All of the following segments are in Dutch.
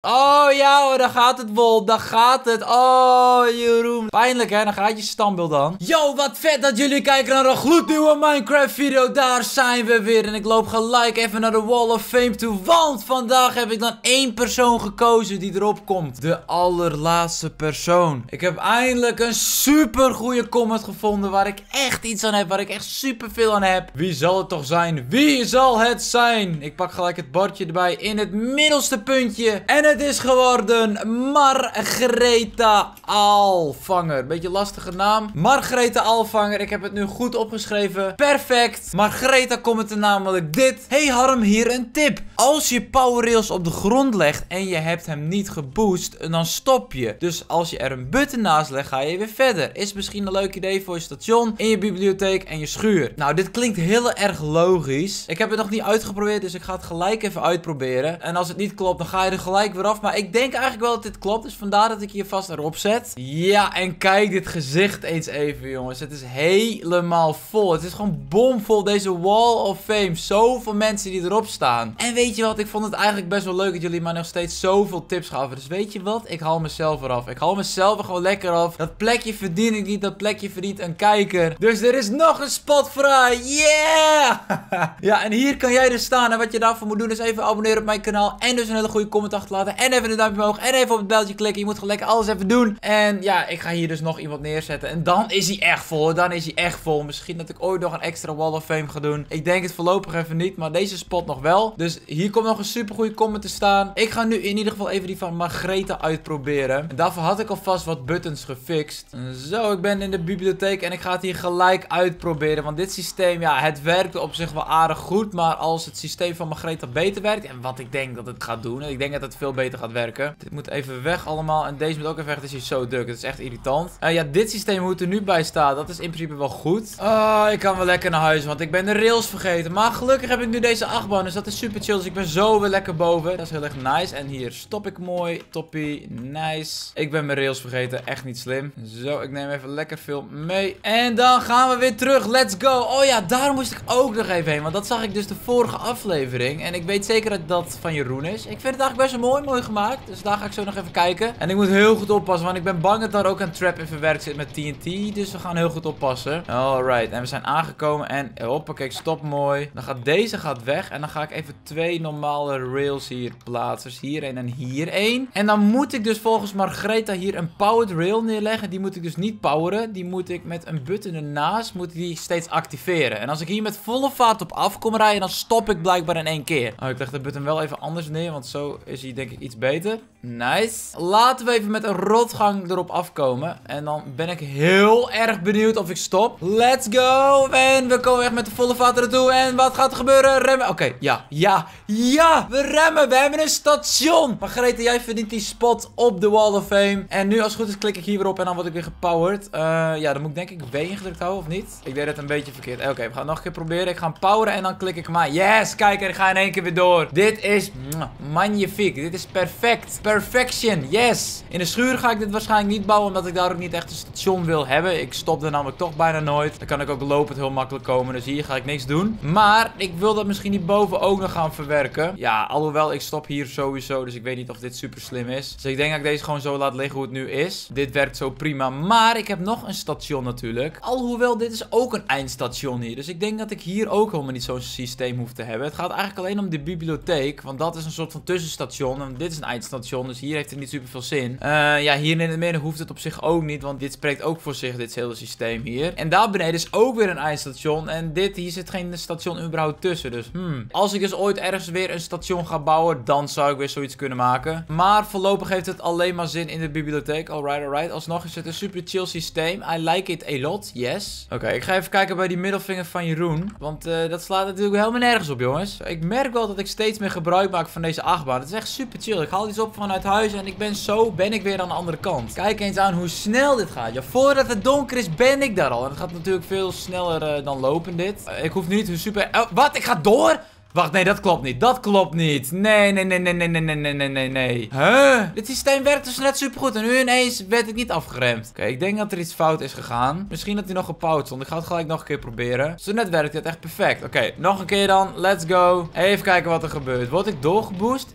Oh ja hoor, daar gaat het Wol, daar gaat het. Oh Jeroen. Pijnlijk hè, dan gaat je standbeeld dan. Yo, wat vet dat jullie kijken naar een gloednieuwe Minecraft video. Daar zijn we weer. En ik loop gelijk even naar de Wall of Fame toe. Want vandaag heb ik dan één persoon gekozen die erop komt. De allerlaatste persoon. Ik heb eindelijk een super goede comment gevonden waar ik echt iets aan heb. Waar ik echt super veel aan heb. Wie zal het toch zijn? Wie zal het zijn? Ik pak gelijk het bordje erbij in het middelste puntje. En het is geworden Margaretha Alvanger. Beetje lastige naam. Margaretha Alvanger. Ik heb het nu goed opgeschreven. Perfect. Margaretha komt er namelijk dit. Hey Harm, hier een tip. Als je power rails op de grond legt en je hebt hem niet geboost, dan stop je. Dus als je er een button naast legt, ga je weer verder. Is misschien een leuk idee voor je station, in je bibliotheek en je schuur. Nou, dit klinkt heel erg logisch. Ik heb het nog niet uitgeprobeerd, dus ik ga het gelijk even uitproberen. En als het niet klopt, dan ga je er gelijk Maar ik denk eigenlijk wel dat dit klopt. Dus vandaar dat ik hier vast erop zet. Ja, en kijk dit gezicht eens even, jongens. Het is helemaal vol. Het is gewoon bomvol, deze Wall of Fame. Zoveel mensen die erop staan. En weet je wat? Ik vond het eigenlijk best wel leuk dat jullie mij nog steeds zoveel tips gaven. Dus weet je wat? Ik haal mezelf eraf. Ik haal mezelf er gewoon lekker af. Dat plekje verdien ik niet. Dat plekje verdient een kijker. Dus er is nog een spot vrij. Yeah! ja, en hier kan jij dus staan. En wat je daarvoor moet doen is even abonneren op mijn kanaal. En dus een hele goede comment achterlaten. En even een duimpje omhoog. En even op het belletje klikken. Je moet gewoon lekker alles even doen. En ja, ik ga hier dus nog iemand neerzetten. En dan is hij echt vol. Dan is hij echt vol. Misschien dat ik ooit nog een extra Wall of Fame ga doen. Ik denk het voorlopig even niet. Maar deze spot nog wel. Dus hier komt nog een super goede comment te staan. Ik ga nu in ieder geval even die van Margreta uitproberen. En daarvoor had ik alvast wat buttons gefixt. Zo, ik ben in de bibliotheek. En ik ga het hier gelijk uitproberen. Want dit systeem, ja, het werkt op zich wel aardig goed. Maar als het systeem van Margreta beter werkt. En wat ik denk dat het gaat doen. En ik denk dat het veel beter gaat werken. Dit moet even weg allemaal. En deze moet ook even weg. Het is zo druk. Het is echt irritant. Uh, ja, dit systeem hoe het er nu bij staat. Dat is in principe wel goed. Oh, ik kan wel lekker naar huis. Want ik ben de rails vergeten. Maar gelukkig heb ik nu deze achtbaan. Dus dat is super chill. Dus ik ben zo weer lekker boven. Dat is heel erg nice. En hier stop ik mooi. Toppie. Nice. Ik ben mijn rails vergeten. Echt niet slim. Zo, ik neem even lekker veel mee. En dan gaan we weer terug. Let's go. Oh ja, daar moest ik ook nog even heen. Want dat zag ik dus de vorige aflevering. En ik weet zeker dat dat van Jeroen is. Ik vind het eigenlijk best wel mooi, gemaakt. Dus daar ga ik zo nog even kijken. En ik moet heel goed oppassen. Want ik ben bang dat daar ook een trap in verwerkt zit met TNT. Dus we gaan heel goed oppassen. Alright. En we zijn aangekomen. En hoppakee, stop mooi. Dan gaat deze gaat weg. En dan ga ik even twee normale rails hier plaatsen. Dus hier één en hier één. En dan moet ik dus volgens Margreta hier een powered rail neerleggen. Die moet ik dus niet poweren. Die moet ik met een button ernaast moet die steeds activeren. En als ik hier met volle vaart op af kom rijden, dan stop ik blijkbaar in één keer. Oh, ik leg de button wel even anders neer, want zo is hij denk ik iets beter. Nice. Laten we even met een rotgang erop afkomen. En dan ben ik heel erg benieuwd of ik stop. Let's go. En we komen echt met de volle vaart ertoe. En wat gaat er gebeuren? Remmen. Oké, ja, ja, ja. We remmen. We hebben een station. Margarethe, jij verdient die spot op de Wall of Fame. En nu als het goed is klik ik hier weer op en dan word ik weer gepowered. Uh, ja, dan moet ik denk ik B ingedrukt houden of niet? Ik deed het een beetje verkeerd. Oké, we gaan het nog een keer proberen. Ik ga hem poweren en dan klik ik hem aan. Yes, kijk, ik ga in één keer weer door. Dit is magnifiek. Dit is perfect. Perfection, yes. In de schuur ga ik dit waarschijnlijk niet bouwen, omdat ik daar ook niet echt een station wil hebben. Ik stop er namelijk toch bijna nooit. Dan kan ik ook lopend heel makkelijk komen, dus hier ga ik niks doen. Maar ik wil dat misschien hierboven ook nog gaan verwerken. Ja, alhoewel ik stop hier sowieso, dus ik weet niet of dit super slim is. Dus ik denk dat ik deze gewoon zo laat liggen hoe het nu is. Dit werkt zo prima, maar ik heb nog een station natuurlijk. Alhoewel, dit is ook een eindstation hier. Dus ik denk dat ik hier ook helemaal niet zo'n systeem hoef te hebben. Het gaat eigenlijk alleen om de bibliotheek, want dat is een soort van tussenstation. En dit is een eindstation, dus hier heeft het niet super veel zin. Uh, ja, hier in het midden hoeft het op zich ook niet, want dit spreekt ook voor zich, dit hele systeem hier. En daar beneden is ook weer een eindstation. En dit, hier zit geen station überhaupt tussen. Dus hmm. Als ik dus ooit ergens weer een station ga bouwen, dan zou ik weer zoiets kunnen maken. Maar voorlopig heeft het alleen maar zin in de bibliotheek. Alright, alright. Alsnog is het een super chill systeem. I like it a lot, yes. Oké, ik ga even kijken bij die middelvinger van Jeroen. Want uh, dat slaat natuurlijk helemaal nergens op, jongens. Ik merk wel dat ik steeds meer gebruik maak van deze achtbaan. Het is echt super chill. Ik haal iets op vanuit huis en ik ben zo, ben ik weer aan de andere kant. Kijk eens aan hoe snel dit gaat. Ja, voordat het donker is, ben ik daar al. En het gaat natuurlijk veel sneller uh, dan lopen dit. Uh, ik hoef niet super... Wat? Ik ga door? Wacht, nee, dat klopt niet. Dat klopt niet. Nee, nee, nee, nee, nee, nee, nee, nee, nee, nee. Huh? Dit systeem werkt dus net supergoed. En nu ineens werd ik niet afgeremd. Oké, ik denk dat er iets fout is gegaan. Misschien dat hij nog gepauwd stond. Ik ga het gelijk nog een keer proberen. Zo net werkt het echt perfect. Oké, nog een keer dan. Let's go. Even kijken wat er gebeurt. Word ik doorgeboost?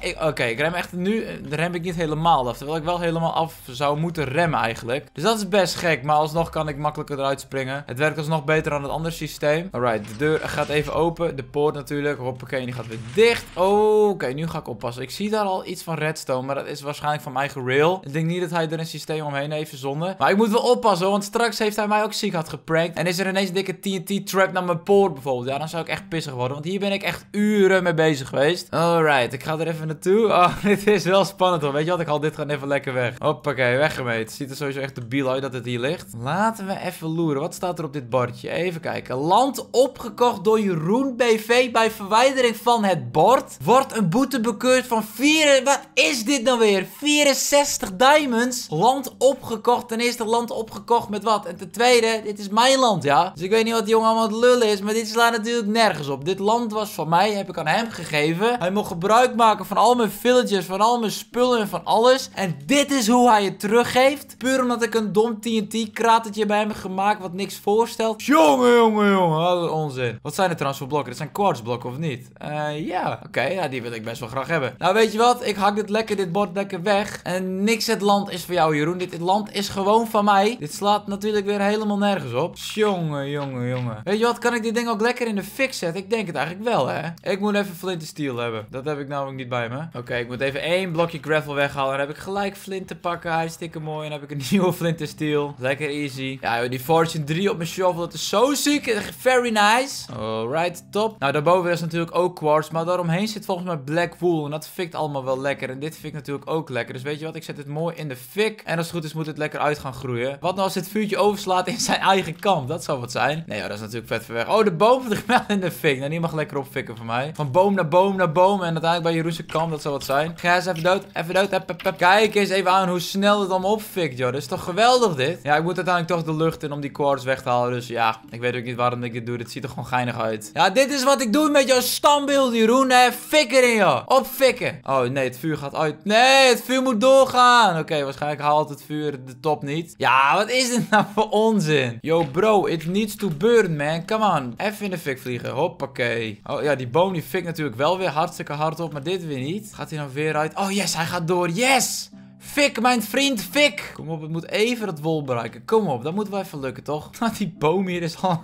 Ik- Oké, ik rem echt nu, eh, rem ik niet helemaal af. Terwijl ik wel helemaal af zou moeten remmen eigenlijk. Dus dat is best gek, maar alsnog kan ik makkelijker eruit springen. Het werkt alsnog beter dan het andere systeem. Alright, de deur gaat even open. De poort natuurlijk. Hoppakee, die gaat weer dicht. Oké, nu ga ik oppassen. Ik zie daar al iets van redstone, maar dat is waarschijnlijk van mijn eigen rail. Ik denk niet dat hij er een systeem omheen heeft verzonnen. Maar ik moet wel oppassen, want straks heeft hij mij ook ziek had geprankt. En is er ineens een dikke TNT-trap naar mijn poort bijvoorbeeld. Ja, dan zou ik echt pissig worden, want hier ben ik echt uren mee bezig geweest. Alright, ik ga er even naartoe. Oh, dit is wel spannend hoor. Weet je wat, ik haal dit gewoon even lekker weg. Hoppakee, weggemeten. Ziet er sowieso echt debiel uit dat het hier ligt. Laten we even loeren. Wat staat er op dit bordje? Even kijken. Land opgekocht door Jeroen BV bij verwijdering van het bord. Wordt een boete bekeurd van 4... Wat is dit nou weer? 64 diamonds. Land opgekocht. Ten eerste land opgekocht met wat? En ten tweede, dit is mijn land, ja. Dus ik weet niet wat die jongen allemaal het lullen is. Maar dit slaat natuurlijk nergens op. Dit land was van mij. Heb ik aan hem gegeven. Hij mocht gebruik maken van al mijn villages. Van al mijn spullen en van alles. En dit is hoe hij het teruggeeft. Puur omdat ik een dom TNT-kratertje bij hem gemaakt. Wat niks voorstelt. Jongen, jongen, jongen. Wat onzin. Wat zijn het trouwens voor blokken? Dit zijn quartzblokken of niet? Eh, ja. Oké, ja, die wil ik best wel graag hebben. Nou, weet je wat? Ik hak dit lekker, dit bord lekker weg. En niks het land is voor jou, Jeroen. Dit land is gewoon van mij. Dit slaat natuurlijk weer helemaal nergens op. Jongen, jongen, jongen. Weet je wat? Kan ik dit ding ook lekker in de fik zetten? Ik denk het eigenlijk wel, hè? Ik moet even flint steel hebben. Dat heb ik namelijk niet bij me. Oké, ik moet even één blokje gravel weghalen. Dan heb ik gelijk flint te pakken. Hartstikke mooi. En dan heb ik een nieuwe flint en steel. Lekker easy. Ja, joh, die Fortune 3 op mijn shovel. Dat is zo ziek. Very nice. Alright, top. Nou, daarboven is natuurlijk ook quartz. Maar daaromheen zit volgens mij black wool. En dat fikt allemaal wel lekker. En dit fikt natuurlijk ook lekker. Dus weet je wat? Ik zet het mooi in de fik. En als het goed is, moet het lekker uit gaan groeien. Wat nou als dit vuurtje overslaat in zijn eigen kamp? Dat zou wat zijn. Nee, joh, dat is natuurlijk vet ver weg. Oh, de boom vliegt wel in de fik. Nou, die mag lekker opfikken voor mij. Van boom naar boom naar boom. En uiteindelijk bij Jeroense kamp. Dat zou wat zijn. Ga eens even dood. Even dood. Kijk eens even aan hoe snel het allemaal opfikt, joh. Dat is toch geweldig, dit? Ja, ik moet uiteindelijk toch de lucht in om die quartz weg te halen. Dus ja, ik weet ook niet waarom ik dit doe. Dit ziet er gewoon geinig uit. Ja, dit is wat ik doe met jouw standbeeld, Jeroen. Hè, fik erin, joh. Opfikken. Oh, nee, het vuur gaat uit. Nee, het vuur moet doorgaan. Oké, waarschijnlijk haalt het vuur de top niet. Ja, wat is dit nou voor onzin? Yo, bro, it needs to burn, man. Come on. Even in de fik vliegen. Hoppakee. Oh ja, die boom die fikt natuurlijk wel weer hartstikke hard op, maar dit weer niet. Gaat hij nou weer uit? Oh, yes, hij gaat door. Yes! Fik, mijn vriend, fik! Kom op, het moet even het wol bereiken. Kom op, dat moet wel even lukken, toch? die boom hier is al...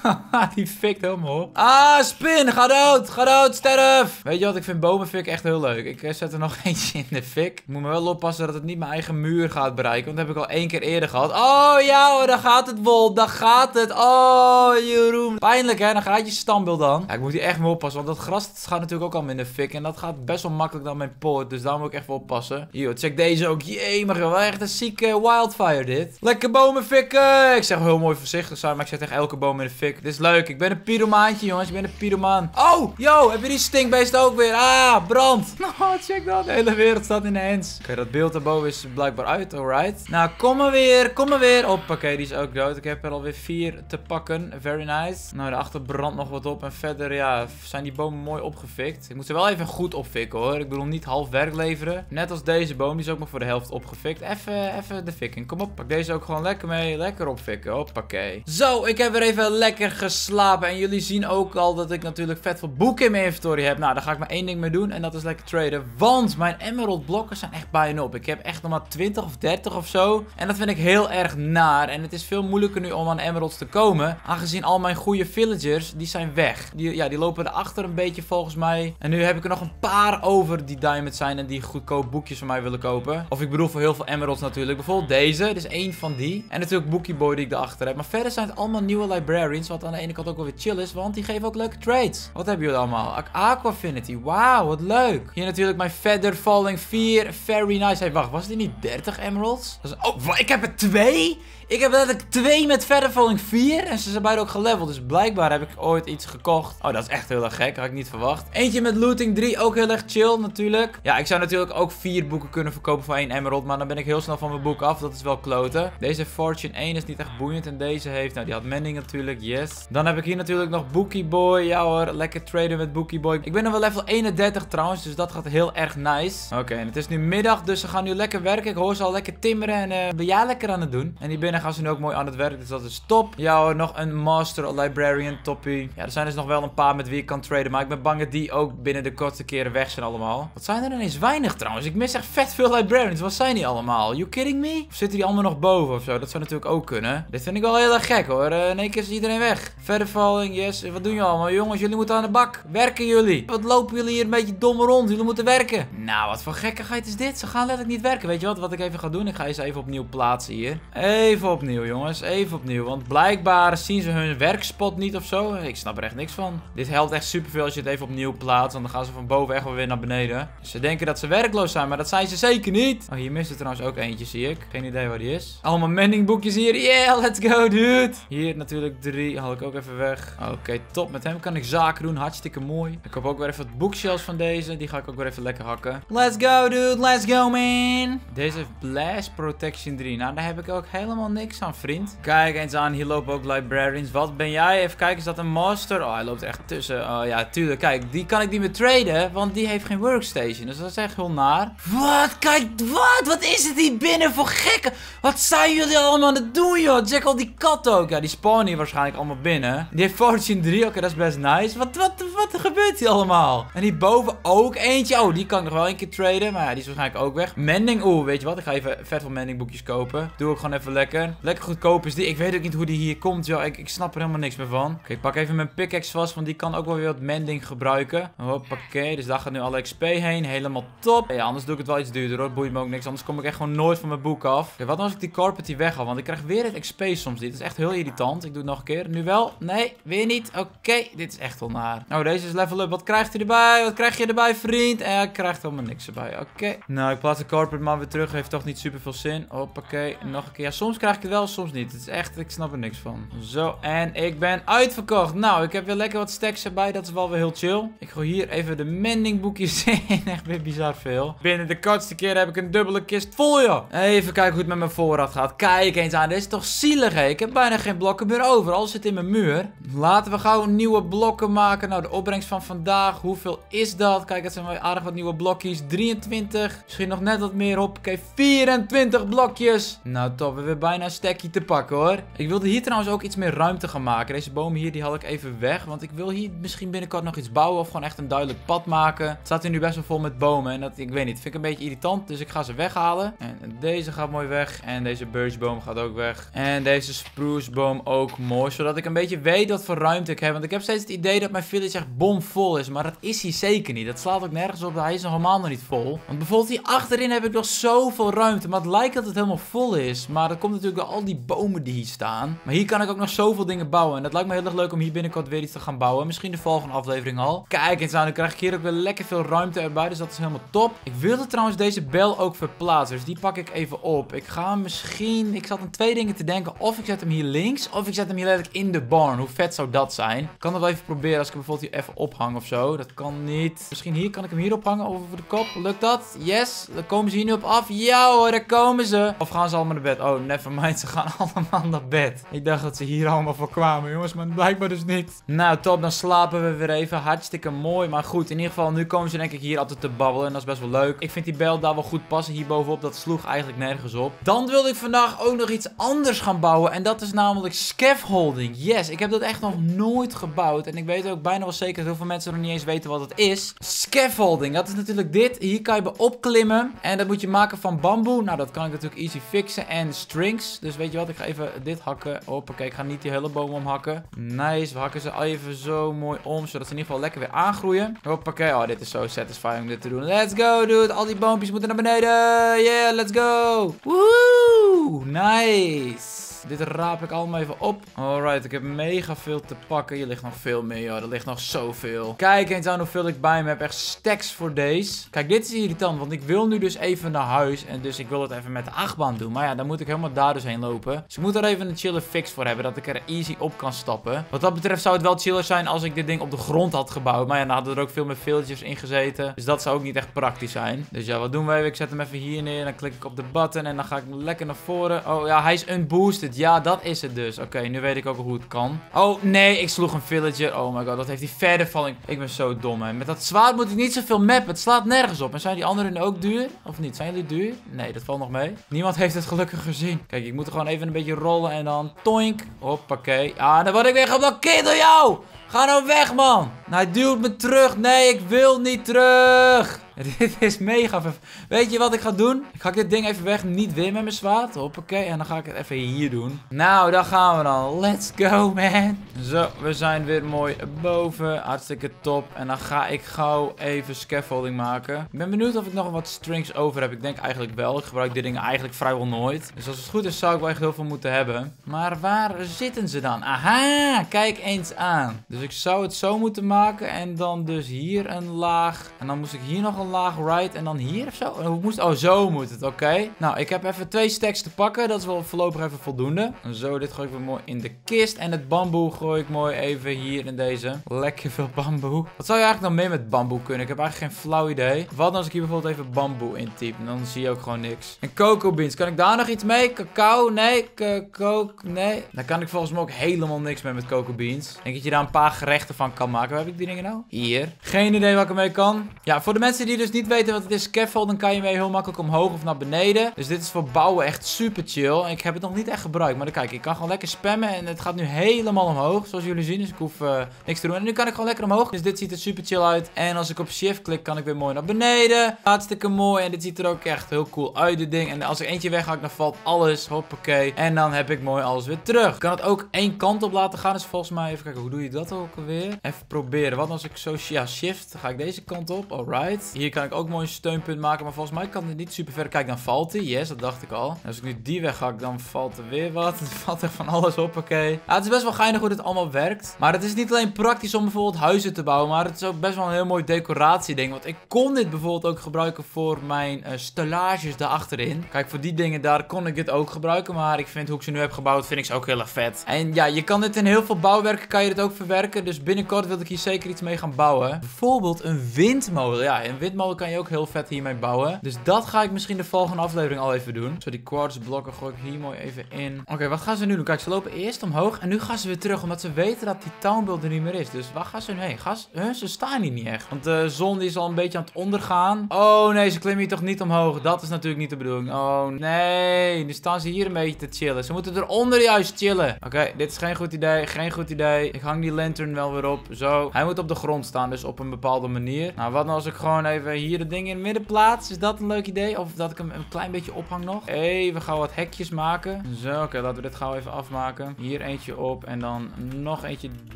die fikt helemaal op. Ah, spin! Ga dood! Ga dood, sterf! Weet je wat, ik vind bomenfik echt heel leuk. Ik eh, zet er nog eentje in de fik. Ik moet me wel oppassen dat het niet mijn eigen muur gaat bereiken. Want dat heb ik al één keer eerder gehad. Oh, ja hoor, daar gaat het wol. Daar gaat het. Oh, Jeroen. Pijnlijk, hè? Dan gaat je standbeeld dan. Ja, ik moet hier echt mee oppassen. Want dat gras dat gaat natuurlijk ook al in de fik. En dat gaat best wel makkelijk dan mijn poort. Dus daar moet ik echt wel oppassen. Hier, check deze ook. Jee, maar wel echt een zieke wildfire dit. Lekker bomen fikken. Ik zeg heel mooi voorzichtig zijn, maar ik zet echt elke boom in de fik. Dit is leuk. Ik ben een pyromaantje, jongens. Ik ben een pyromaan. Oh, yo, heb je die stinkbeest ook weer? Ah, brand. Nou, check dat. De hele wereld staat in de. Oké, dat beeld daarboven is blijkbaar uit. Alright. Nou, kom maar weer. Kom maar weer. Hoppakee, die is ook dood. Ik heb er alweer vier te pakken. Very nice. Nou, daarachter brandt nog wat op. En verder, ja, zijn die bomen mooi opgefikt. Ik moet ze wel even goed opfikken, hoor. Ik bedoel, niet half werk leveren. Net als deze boom. Die is ook maar voor de helft opgefikt. Even, even de fik in. Kom op, pak deze ook gewoon lekker mee. Lekker opfikken. Hoppakee. Zo, ik heb weer even lekker geslapen. En jullie zien ook al dat ik natuurlijk vet veel boeken in mijn inventory heb. Nou, daar ga ik maar één ding mee doen. En dat is lekker traden. Want mijn emerald blokken zijn echt bijna op. Ik heb echt nog maar 20 of 30 of zo. En dat vind ik heel erg naar. En het is veel moeilijker nu om aan emeralds te komen. Aangezien al mijn goede villagers, die zijn weg. Die, ja, die lopen erachter een beetje volgens mij. En nu heb ik er nog een paar over die diamond zijn. En die goedkoop boekjes van mij willen kopen. Of ik bedoel voor heel veel emeralds natuurlijk. Bijvoorbeeld deze. Dit is één van die. En natuurlijk Bookie Boy die ik erachter heb. Maar verder zijn het allemaal nieuwe librarians. Wat aan de ene kant ook wel weer chill is. Want die geven ook leuke trades. Wat hebben jullie allemaal? Aqu- Aquafinity. Wauw, wat leuk. Hier natuurlijk mijn Feather Falling 4. Very nice. Hey, wacht. Was die niet 30 emeralds? Dat is... Oh, ik heb er twee? Ik heb letterlijk twee met Feather Falling 4. En ze zijn beide ook geleveld. Dus blijkbaar heb ik ooit iets gekocht. Oh, dat is echt heel erg gek. Had ik niet verwacht. Eentje met Looting 3. Ook heel erg chill natuurlijk. Ja, ik zou natuurlijk ook vier boeken kunnen verkopen voor emerald. Maar dan ben ik heel snel van mijn boek af. Dat is wel kloten. Deze Fortune 1 is niet echt boeiend. En deze heeft, nou die had mending natuurlijk, yes. Dan heb ik hier natuurlijk nog Bookie Boy. Ja hoor, lekker traden met Bookie Boy. Ik ben nog wel level 31 trouwens, dus dat gaat heel erg nice. Oké, en het is nu middag, dus ze gaan nu lekker werken. Ik hoor ze al lekker timmeren en uh, ben jij lekker aan het doen. En die binnen gaan ze nu ook mooi aan het werk, dus dat is top. Ja hoor, nog een Master Librarian toppie. Ja, er zijn dus nog wel een paar met wie ik kan traden, maar ik ben bang dat die ook binnen de kortste keren weg zijn allemaal. Wat zijn er ineens weinig trouwens? Ik mis echt vet veel Librarians. Wat zijn die allemaal? You kidding me? Of zitten die allemaal nog boven of zo? Dat zou natuurlijk ook kunnen. Dit vind ik wel heel erg gek hoor. Uh, in één keer is iedereen weg. Verder falling, yes. Wat doen jullie allemaal? Jongens, jullie moeten aan de bak. Werken jullie? Wat lopen jullie hier een beetje dom rond? Jullie moeten werken. Nou, wat voor gekkigheid is dit? Ze gaan letterlijk niet werken. Weet je wat? Wat ik even ga doen? Ik ga eens even opnieuw plaatsen hier. Even opnieuw, jongens. Even opnieuw. Want blijkbaar zien ze hun werkspot niet of zo. Ik snap er echt niks van. Dit helpt echt superveel als je het even opnieuw plaatst. Want dan gaan ze van boven echt wel weer naar beneden. Ze denken dat ze werkloos zijn, maar dat zijn ze zeker niet. Oh, hier mist er trouwens ook eentje, zie ik. Geen idee waar die is. Allemaal mendingboekjes hier. Yeah, let's go, dude. Hier natuurlijk drie. Haal ik ook even weg. Oké, top. Met hem kan ik zaken doen. Hartstikke mooi. Ik heb ook weer even wat bookshelves van deze. Die ga ik ook weer even lekker hakken. Let's go, dude. Let's go, man. Deze heeft Blast Protection 3. Nou, daar heb ik ook helemaal niks aan, vriend. Kijk eens aan. Hier lopen ook librarians. Wat ben jij? Even kijken. Is dat een master? Oh, hij loopt echt tussen. Oh, ja, tuurlijk. Kijk, die kan ik niet meer traden. Want die heeft geen workstation. Dus dat is echt heel naar. Wat? Kijk, wat? Wat is het hier binnen voor gekken? Wat zijn jullie allemaal aan het doen, joh? Check al die kat ook. Ja, die spawnen hier waarschijnlijk allemaal binnen. Die heeft Fortune 3. Oké, dat is best nice. Wat, wat, wat gebeurt hier allemaal? En die boven ook eentje. Oh, die kan ik nog wel een keer traden. Maar ja, die is waarschijnlijk ook weg. Mending. Oeh, weet je wat? Ik ga even vet veel mendingboekjes kopen. Doe ik gewoon even lekker. Lekker goedkoop is die. Ik weet ook niet hoe die hier komt, joh. Ik, ik snap er helemaal niks meer van. Oké, ik pak even mijn pickaxe vast. Want die kan ook wel weer wat mending gebruiken. Hoppakee. Dus daar gaat nu alle XP heen. Helemaal top. Ja, anders doe ik het wel iets duurder hoor. Boeit me ook niks. Anders kom ik echt gewoon nooit van mijn boek af. Wat als ik die carpet hier weghaal? Want ik krijg weer het XP soms. Dat is echt heel irritant. Ik doe het nog een keer. Nu wel. Nee, weer niet. Oké, dit is echt wel naar. Nou, deze is level up. Wat krijgt hij erbij? Wat krijg je erbij, vriend? En hij krijgt helemaal niks erbij. Oké. Nou, ik plaats de carpet maar weer terug. Heeft toch niet super veel zin. Hoppakee. Nog een keer. Ja, soms krijg ik het wel, soms niet. Het is echt, ik snap er niks van. Zo, en ik ben uitverkocht. Nou, ik heb weer lekker wat stacks erbij. Dat is wel weer heel chill. Ik gooi hier even de mendingboekjes in. echt weer bizar veel. Binnen de kortste keer heb ik een dubbele kist vol, joh. Even kijken hoe het met mijn voorraad gaat. Kijk eens aan. Dit is toch zielig, hè? Ik heb bijna geen blokken meer over. Alles zit in mijn muur. Laten we gauw nieuwe blokken maken. Nou, de opbrengst van vandaag. Hoeveel is dat? Kijk, het zijn wel aardig wat nieuwe blokjes. 23. Misschien nog net wat meer op. Oké, 24 blokjes. Nou, top. We hebben bijna een stekje te pakken, hoor. Ik wilde hier trouwens ook iets meer ruimte gaan maken. Deze bomen hier, die haal ik even weg. Want ik wil hier misschien binnenkort nog iets bouwen. Of gewoon echt een duidelijk pad maken. Het staat hier nu best wel vol met bomen. En dat, ik weet niet, vind ik een beetje irritant. Dus ik ga ze weghalen. En deze gaat mooi weg. En deze birchboom gaat ook weg. En deze spruceboom ook mooi. Zodat ik een beetje weet wat voor ruimte ik heb. Want ik heb steeds het idee dat mijn village echt bomvol is. Maar dat is hij zeker niet. Dat slaat ook nergens op. Hij is nog helemaal nog niet vol. Want bijvoorbeeld hier achterin heb ik nog zoveel ruimte. Maar het lijkt dat het helemaal vol is. Maar dat komt natuurlijk door al die bomen die hier staan. Maar hier kan ik ook nog zoveel dingen bouwen. En dat lijkt me heel erg leuk om hier binnenkort weer iets te gaan bouwen. Misschien de volgende aflevering al. Kijk eens aan. Dan krijg ik hier ook weer lekker veel ruimte erbij. Dus dat is helemaal top. Ik wilde trouwens deze bel ook verplaatsen. Dus die pak ik even op. Ik ga misschien... Ik zat aan twee dingen te denken. Of ik zet hem hier links. Of ik zet hem hier letterlijk in de barn. Hoe vet zou dat zijn? Ik kan dat wel even proberen als ik hem bijvoorbeeld hier even ophang of zo. Dat kan niet. Misschien hier kan ik hem hier ophangen over de kop. Lukt dat? Yes. Dan komen ze hier nu op af. Ja hoor, daar komen ze. Of gaan ze allemaal naar bed? Oh, nevermind. Ze gaan allemaal naar bed. Ik dacht dat ze hier allemaal voor kwamen, jongens. Maar blijkbaar dus niet. Nou, top. Dan slapen we weer even. Hartstikke mooi. Maar goed, in ieder geval, nu komen ze denk ik hier altijd te babbelen. En dat is best wel leuk. Ik vind die bel daar wel goed passen hier bovenop. Dat sloeg eigenlijk nergens op. Dan wilde ik vandaag ook nog iets anders gaan bouwen. En dat is namelijk scaffolding. Yes, ik heb dat echt nog nooit gebouwd. En ik weet ook bijna wel zeker dat heel veel mensen nog niet eens weten wat het is. Scaffolding, dat is natuurlijk dit. Hier kan je bij opklimmen. En dat moet je maken van bamboe. Nou, dat kan ik natuurlijk easy fixen. En strings. Dus weet je wat, ik ga even dit hakken. Hoppakee, ik ga niet die hele boom omhakken. Nice, we hakken ze even zo mooi om. Zodat ze in ieder geval lekker weer aangroeien. Hoppakee, oh, dit is zo satisfying om dit te doen. Let's go, dude. Al die boompjes moeten naar beneden. Yeah, let's go. Woehoe, nice. Dit raap ik allemaal even op. Alright, ik heb mega veel te pakken. Hier ligt nog veel meer, joh. Er ligt nog zoveel. Kijk eens aan hoeveel ik bij me heb. Echt stacks voor deze. Kijk, dit is irritant, want ik wil nu dus even naar huis. En dus ik wil het even met de achtbaan doen. Maar ja, dan moet ik helemaal daar dus heen lopen. Dus ik moet er even een chille fix voor hebben, dat ik er easy op kan stappen. Wat dat betreft zou het wel chiller zijn als ik dit ding op de grond had gebouwd. Maar ja, dan hadden er ook veel meer villagers in gezeten. Dus dat zou ook niet echt praktisch zijn. Dus ja, wat doen we even? Ik zet hem even hier neer. Dan klik ik op de button en dan ga ik lekker naar voren. Oh ja, hij is unboosted. Ja, dat is het dus. Oké, nu weet ik ook hoe het kan. Oh nee, ik sloeg een villager. Oh my god, dat heeft hij verder valling. Ik ben zo dom, hè. Met dat zwaard moet ik niet zoveel mappen. Het slaat nergens op. En zijn die anderen ook duur? Of niet? Zijn jullie duur? Nee, dat valt nog mee. Niemand heeft het gelukkig gezien. Kijk, ik moet er gewoon even een beetje rollen en dan toink. Hoppakee. Ah, dan word ik weer geblokkeerd door jou. Ga nou weg, man. Hij duwt me terug. Nee, ik wil niet terug. Dit is mega Weet je wat ik ga doen? Ik ga dit ding even weg. Niet weer met mijn zwaard. Hoppakee. En dan ga ik het even hier doen. Nou, daar gaan we dan. Let's go, man. Zo, we zijn weer mooi boven. Hartstikke top. En dan ga ik gauw even scaffolding maken. Ik ben benieuwd of ik nog wat strings over heb. Ik denk eigenlijk wel. Ik gebruik dit ding eigenlijk vrijwel nooit. Dus als het goed is, zou ik wel echt heel veel moeten hebben. Maar waar zitten ze dan? Aha, kijk eens aan. Dus ik zou het zo moeten maken. En dan dus hier een laag. En dan moest ik hier nog een laag right en dan hier of zo? Hoe oh, zo moet het. Oké. Nou, ik heb even twee stacks te pakken. Dat is wel voorlopig even voldoende. Zo, dit gooi ik weer mooi in de kist. En het bamboe gooi ik mooi even hier in deze. Lekker veel bamboe. Wat zou je eigenlijk dan mee met bamboe kunnen? Ik heb eigenlijk geen flauw idee. Wat als ik hier bijvoorbeeld even bamboe intyp? Dan zie je ook gewoon niks. En cocoa beans. Kan ik daar nog iets mee? Cacao? Nee. Coco? Nee. Daar kan ik volgens mij ook helemaal niks mee met cocoa beans. Denk dat je daar een paar gerechten van kan maken. Waar heb ik die dingen nou? Hier. Geen idee wat ik ermee kan. Ja, voor de mensen die dus niet weten wat het is, scaffold, dan kan je mee heel makkelijk omhoog of naar beneden. Dus dit is voor bouwen echt super chill. Ik heb het nog niet echt gebruikt, maar dan kijk, ik kan gewoon lekker spammen en het gaat nu helemaal omhoog, zoals jullie zien. Dus ik hoef uh, niks te doen. En nu kan ik gewoon lekker omhoog, dus dit ziet er super chill uit. En als ik op shift klik, kan ik weer mooi naar beneden. Hartstikke mooi en dit ziet er ook echt heel cool uit, dit ding. En als ik eentje weg dan valt alles, hoppakee. En dan heb ik mooi alles weer terug. Ik kan het ook één kant op laten gaan, dus volgens mij, even kijken, hoe doe je dat ook alweer? Even proberen. Wat als ik zo, ja, shift, dan ga ik deze kant op, alright. Hier kan ik ook mooi een steunpunt maken. Maar volgens mij kan het niet super ver. Kijk, dan valt hij. Yes, dat dacht ik al. als ik nu die weg ga, dan valt er weer wat. Het valt echt van alles op, oké. Het is best wel geinig hoe dit allemaal werkt. Maar het is niet alleen praktisch om bijvoorbeeld huizen te bouwen. Maar het is ook best wel een heel mooi decoratieding. Want ik kon dit bijvoorbeeld ook gebruiken voor mijn uh, stellages daarachterin. Kijk, voor die dingen daar kon ik dit ook gebruiken. Maar ik vind hoe ik ze nu heb gebouwd, vind ik ze ook heel erg vet. En ja, je kan dit in heel veel bouwwerken, kan je dit ook verwerken. Dus binnenkort wil ik hier zeker iets mee gaan bouwen. Bijvoorbeeld een windmolen. Ja, een windmolen kan je ook heel vet hiermee bouwen. Dus dat ga ik misschien de volgende aflevering al even doen. Zo, die quartz blokken gooi ik hier mooi even in. Oké, wat gaan ze nu doen? Kijk, ze lopen eerst omhoog en nu gaan ze weer terug. Omdat ze weten dat die townbuild er niet meer is. Dus waar gaan ze nu heen? Gaan ze, ze staan hier niet echt. Want de zon is al een beetje aan het ondergaan. Oh nee, ze klimmen hier toch niet omhoog. Dat is natuurlijk niet de bedoeling. Oh nee, nu staan ze hier een beetje te chillen. Ze moeten eronder juist chillen. Oké, dit is geen goed idee. Geen goed idee. Ik hang die lantern wel weer op. Zo. Hij moet op de grond staan, dus op een bepaalde manier. Nou, wat nou als ik gewoon even hier de ding in het midden plaats? Is dat een leuk idee? Of dat ik hem een klein beetje ophang nog? Even gauw wat hekjes maken. Zo, oké, laten we dit gauw even afmaken. Hier eentje op en dan nog eentje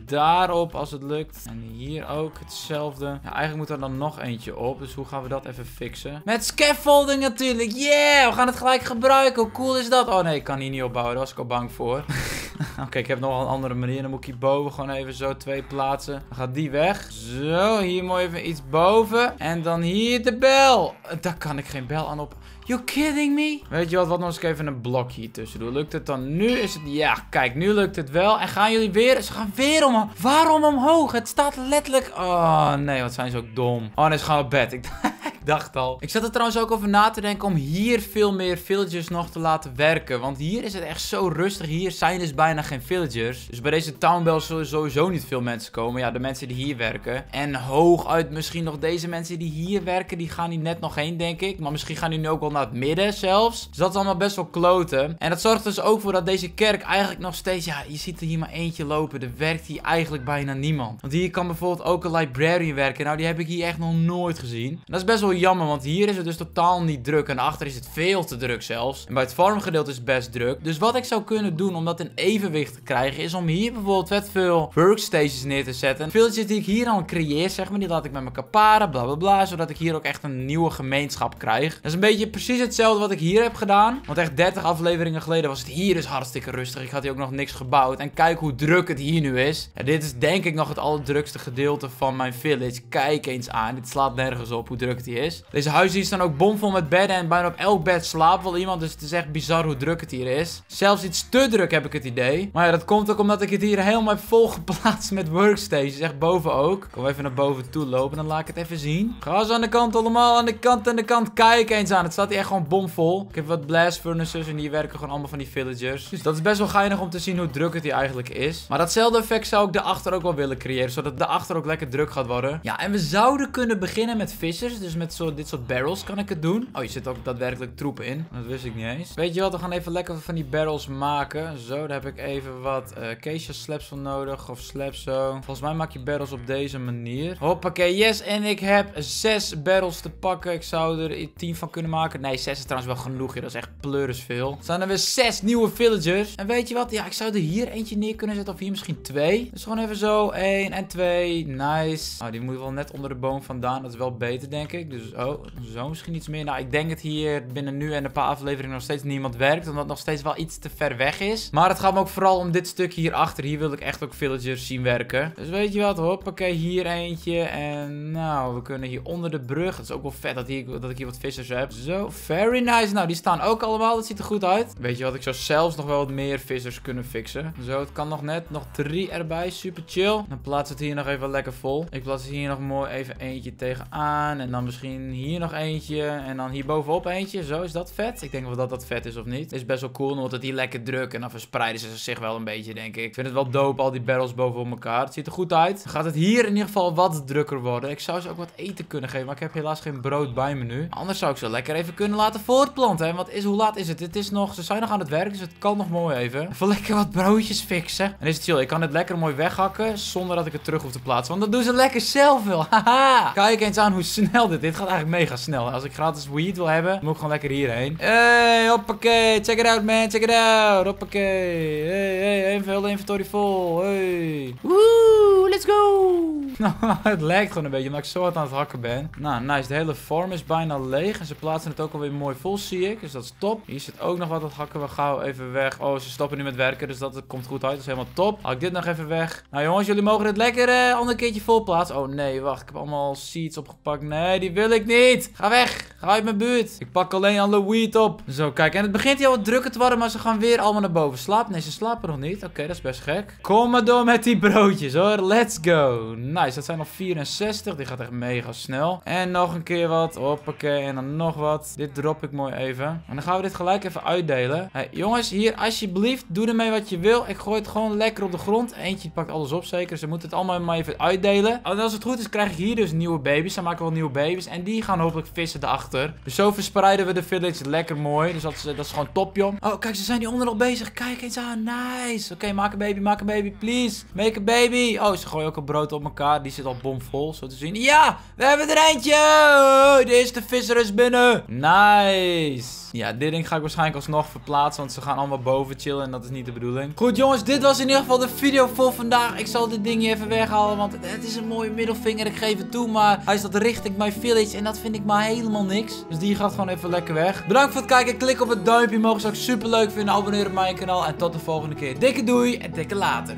daarop als het lukt. En hier ook hetzelfde. Ja, eigenlijk moet er dan nog eentje op. Dus hoe gaan we dat even fixen? Met scaffolding natuurlijk. Yeah, we gaan het gelijk gebruiken. Hoe cool is dat? Oh nee, ik kan hier niet opbouwen. Daar was ik al bang voor. Oké, ik heb nog een andere manier. Dan moet ik hierboven gewoon even zo twee plaatsen. Dan gaat die weg. Zo, hier mooi even iets boven. En dan hier de bel. Daar kan ik geen bel aan op. You kidding me? Weet je wat, wat nog eens even een blok hier tussen doen. Lukt het dan? Nu is het... Ja, kijk, nu lukt het wel. En gaan jullie weer... Ze gaan weer omhoog. Waarom omhoog? Het staat letterlijk... Oh, nee, wat zijn ze ook dom. Oh, nee, ze gaan op bed. Ik dacht al. Ik zat er trouwens ook over na te denken om hier veel meer villagers nog te laten werken. Want hier is het echt zo rustig. Hier zijn dus bijna geen villagers. Dus bij deze townbell zullen sowieso niet veel mensen komen. Ja, de mensen die hier werken. En hooguit misschien nog deze mensen die hier werken. Die gaan hier net nog heen, denk ik. Maar misschien gaan die nu ook wel naar het midden zelfs. Dus dat is allemaal best wel kloten. En dat zorgt dus ook voor dat deze kerk eigenlijk nog steeds... Ja, je ziet er hier maar eentje lopen. Er werkt hier eigenlijk bijna niemand. Want hier kan bijvoorbeeld ook een librarian werken. Nou, die heb ik hier echt nog nooit gezien. dat is best wel jammer, want hier is het dus totaal niet druk. En achter is het veel te druk zelfs. En bij het farmgedeelte is het best druk. Dus wat ik zou kunnen doen om dat in evenwicht te krijgen, is om hier bijvoorbeeld vet veel workstations neer te zetten. Villages die ik hier al creëer, zeg maar, die laat ik met mijn kaparen, bla bla bla. Zodat ik hier ook echt een nieuwe gemeenschap krijg. Dat is een beetje precies hetzelfde wat ik hier heb gedaan. Want echt 30 afleveringen geleden was het hier dus hartstikke rustig. Ik had hier ook nog niks gebouwd. En kijk hoe druk het hier nu is. Dit is denk ik nog het allerdrukste gedeelte van mijn village. Kijk eens aan. Dit slaat nergens op hoe druk het hier is. Deze huizen hier staan ook bomvol met bedden. En bijna op elk bed slaapt wel iemand. Dus het is echt bizar hoe druk het hier is. Zelfs iets te druk heb ik het idee. Maar ja, dat komt ook omdat ik het hier helemaal vol geplaatst met workstations. Echt boven ook. Kom even naar boven toe lopen. Dan laat ik het even zien. Ga aan de kant allemaal. Aan de kant en de kant. Kijk eens aan. Het staat hier echt gewoon bomvol. Ik heb wat blast furnaces. En die werken gewoon allemaal van die villagers. Dus dat is best wel geinig om te zien hoe druk het hier eigenlijk is. Maar datzelfde effect zou ik daarachter ook wel willen creëren. Zodat de achter ook lekker druk gaat worden. Ja, en we zouden kunnen beginnen met vissers. Dus met zo, dit soort barrels kan ik het doen. Oh, je zit ook daadwerkelijk troepen in. Dat wist ik niet eens. Weet je wat, we gaan even lekker van die barrels maken. Zo, daar heb ik even wat uh, Keisha slabs van nodig. Of slabs zo. Volgens mij maak je barrels op deze manier. Hoppakee, yes. En ik heb zes barrels te pakken. Ik zou er tien van kunnen maken. Nee, zes is trouwens wel genoeg. Dat is echt pleuris veel. Er staan er weer zes nieuwe villagers. En weet je wat? Ja, ik zou er hier eentje neer kunnen zetten. Of hier misschien twee. Dus gewoon even zo. één en twee. Nice. Nou, die moet wel net onder de boom vandaan. Dat is wel beter, denk ik. Dus, oh, zo misschien iets meer. Nou, ik denk dat hier binnen nu en een paar afleveringen nog steeds niemand werkt. Omdat het nog steeds wel iets te ver weg is. Maar het gaat me ook vooral om dit stuk hierachter. Hier wil ik echt ook villagers zien werken. Dus weet je wat? Hoppakee, hier eentje. En nou, we kunnen hier onder de brug. Het is ook wel vet dat, hier, dat ik hier wat vissers heb. Zo, very nice. Nou, die staan ook allemaal. Dat ziet er goed uit. Weet je wat? Ik zou zelfs nog wel wat meer vissers kunnen fixen. Zo, het kan nog net. Nog drie erbij. Super chill. Dan plaats het hier nog even lekker vol. Ik plaats hier nog mooi even eentje tegenaan. En dan misschien hier nog eentje. En dan hier bovenop eentje. Zo, is dat vet? Ik denk wel dat dat vet is of niet. Is best wel cool. Dan wordt het hier lekker druk. En dan verspreiden ze zich wel een beetje, denk ik. Ik vind het wel dope, al die barrels bovenop elkaar. Het ziet er goed uit. Gaat het hier in ieder geval wat drukker worden. Ik zou ze ook wat eten kunnen geven. Maar ik heb helaas geen brood bij me nu. Anders zou ik ze lekker even kunnen laten voortplanten. En wat is, hoe laat is het? Het is nog, ze zijn nog aan het werk. Dus het kan nog mooi even. Even lekker wat broodjes fixen. En is het chill. Ik kan het lekker mooi weghakken. Zonder dat ik het terug hoef te plaatsen. Want dat doen ze lekker zelf wel. Haha. Kijk eens aan hoe snel dit. Dit gaat eigenlijk mega snel. Als ik gratis weed wil hebben, moet ik gewoon lekker hierheen. Hey, hoppakee. Check it out, man. Check it out. Hoppakee. Hey, hey. Even heel de inventory vol. Hey. Woe, let's go. het lijkt gewoon een beetje, omdat ik zo hard aan het hakken ben. Nou, nice. De hele farm is bijna leeg. En ze plaatsen het ook alweer mooi vol, zie ik. Dus dat is top. Hier zit ook nog wat. Dat hakken we gauw even weg. Oh, ze stoppen nu met werken. Dus dat komt goed uit. Dat is helemaal top. Haal ik dit nog even weg. Nou, jongens, jullie mogen het lekker uh, ander keertje vol plaatsen. Oh, nee, wacht. Ik heb allemaal seeds opgepakt. Nee, die wil ik niet. Ga weg. Ga uit mijn buurt. Ik pak alleen alle weed op. Zo, kijk. En het begint hier al wat drukker te worden. Maar ze gaan weer allemaal naar boven. Slaap? Nee, ze slapen nog niet. Oké, dat is best gek. Kom maar door met die broodjes, hoor. Let's go. Nice. Dat zijn nog 64. Die gaat echt mega snel. En nog een keer wat. Hoppakee. En dan nog wat. Dit drop ik mooi even. En dan gaan we dit gelijk even uitdelen. Hey, jongens, hier alsjeblieft. Doe ermee wat je wil. Ik gooi het gewoon lekker op de grond. Eentje pakt alles op zeker. Ze moeten het allemaal maar even uitdelen. En als het goed is, krijg ik hier dus nieuwe baby's. Dan maken we wel nieuwe baby's. En die gaan hopelijk vissen erachter. Dus zo verspreiden we de village lekker mooi. Dus dat is, dat is gewoon top, joh. Oh, kijk, ze zijn hier onder al bezig. Kijk eens aan. Nice. Oké, maak een baby, maak een baby, please. Make a baby. Oh, ze gooien ook een brood op elkaar. Die zit al bomvol, zo te zien. Ja, we hebben er eentje. Oh, de eerste visser is binnen. Nice. Ja, dit ding ga ik waarschijnlijk alsnog verplaatsen, want ze gaan allemaal boven chillen en dat is niet de bedoeling. Goed jongens, dit was in ieder geval de video voor vandaag. Ik zal dit ding hier even weghalen, want het is een mooie middelvinger. Ik geef het toe, maar hij staat richting mijn village en dat vind ik maar helemaal niks. Dus die gaat gewoon even lekker weg. Bedankt voor het kijken. Klik op het duimpje. Mogen ze ook super leuk vinden. Abonneer op mijn kanaal en tot de volgende keer. Dikke doei en dikke later.